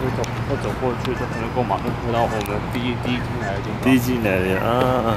会走，再走过去就可能过马路，回到我们第一第一进来的地方。第一进来的啊。